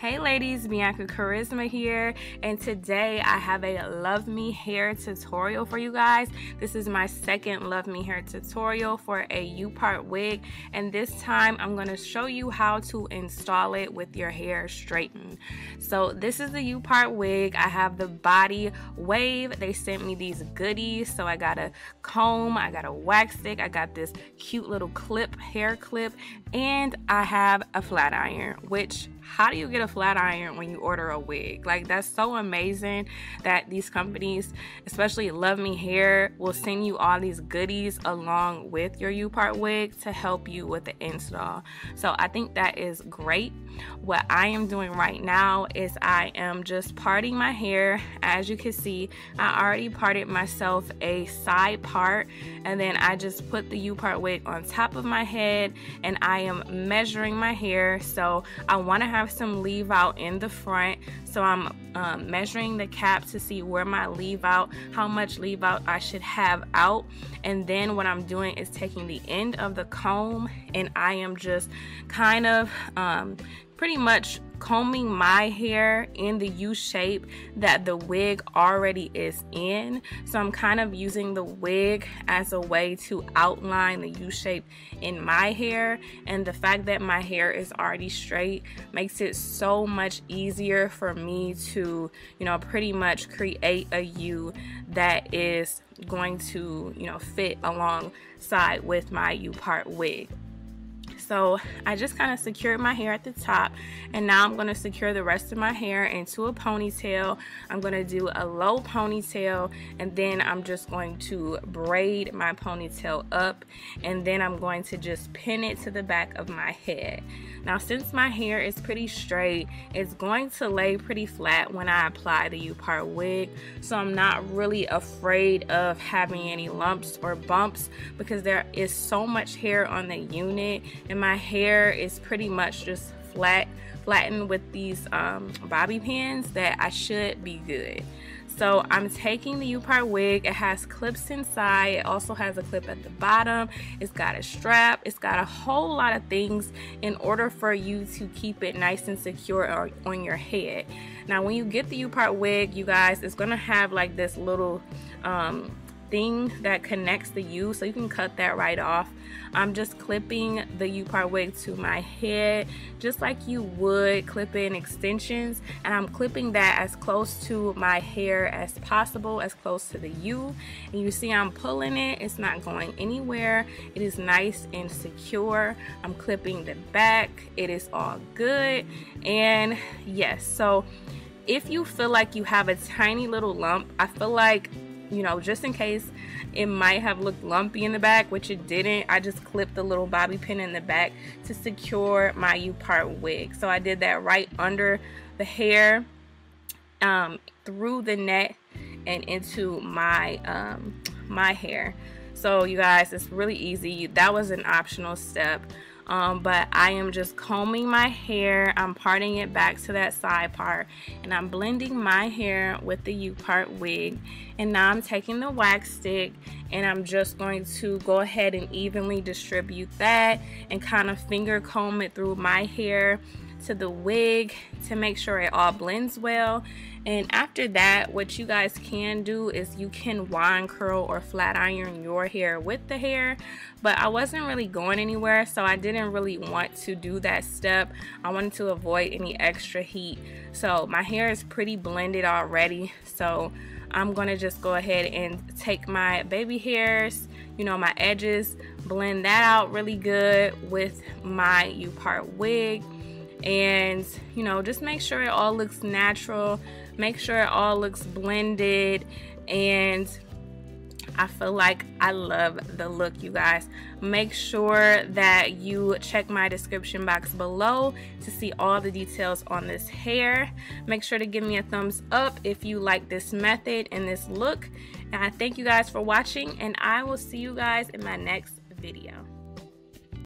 Hey ladies, Bianca Charisma here, and today I have a Luvme Hair tutorial for you guys. This is my second Luvme Hair tutorial for a U-part wig, and this time I'm going to show you how to install it with your hair straightened. So this is the U-part wig. I have the body wave. They sent me these goodies, so I got a comb, I got a wax stick, I got this cute little clip, hair clip, and I have a flat iron, which how do you get a flat iron when you order a wig? Like that's so amazing that these companies, especially Luvme Hair, will send you all these goodies along with your U-part wig to help you with the install. So I think that is great. What I am doing right now is I am just parting my hair. As you can see, I already parted myself a side part and then I just put the U-part wig on top of my head and I am measuring my hair. So I want to have some leave out in the front. So I'm um, measuring the cap to see where my leave out, how much leave out I should have out. And then what I'm doing is taking the end of the comb and I am just kind of um, pretty much combing my hair in the U shape that the wig already is in. So I'm kind of using the wig as a way to outline the U shape in my hair. And the fact that my hair is already straight makes it so much easier for me to, you know, pretty much create a U that is going to, you know, fit alongside with my U part wig. So I just kind of secured my hair at the top and now I'm going to secure the rest of my hair into a ponytail. I'm going to do a low ponytail and then I'm just going to braid my ponytail up and then I'm going to just pin it to the back of my head. Now since my hair is pretty straight, it's going to lay pretty flat when I apply the U-part wig. So I'm not really afraid of having any lumps or bumps because there is so much hair on the unit and my hair is pretty much just flat flattened with these um, bobby pins that I should be good. So I'm taking the U-part wig. It has clips inside. It also has a clip at the bottom. It's got a strap. It's got a whole lot of things in order for you to keep it nice and secure on your head. Now when you get the U-part wig, you guys, it's going to have like this little um, thing that connects the U so you can cut that right off. I'm just clipping the U-part wig to my head just like you would clip in extensions. And I'm clipping that as close to my hair as possible as close to the U. And you see I'm pulling it. It's not going anywhere. It is nice and secure. I'm clipping the back. It is all good. And yes so if you feel like you have a tiny little lump I feel like you know, just in case it might have looked lumpy in the back, which it didn't. I just clipped the little bobby pin in the back to secure my U-part wig. So I did that right under the hair, um, through the net and into my, um, my hair. So you guys, it's really easy. That was an optional step um, but I am just combing my hair. I'm parting it back to that side part. And I'm blending my hair with the U-part wig. And now I'm taking the wax stick and I'm just going to go ahead and evenly distribute that and kind of finger comb it through my hair to the wig to make sure it all blends well. And after that what you guys can do is you can wand curl or flat iron your hair with the hair. But I wasn't really going anywhere so I didn't really want to do that step. I wanted to avoid any extra heat. So my hair is pretty blended already. So I'm gonna just go ahead and take my baby hairs you know my edges blend that out really good with my U-part wig and you know just make sure it all looks natural. Make sure it all looks blended. And I feel like I love the look you guys. Make sure that you check my description box below to see all the details on this hair. Make sure to give me a thumbs up if you like this method and this look. And I thank you guys for watching and I will see you guys in my next video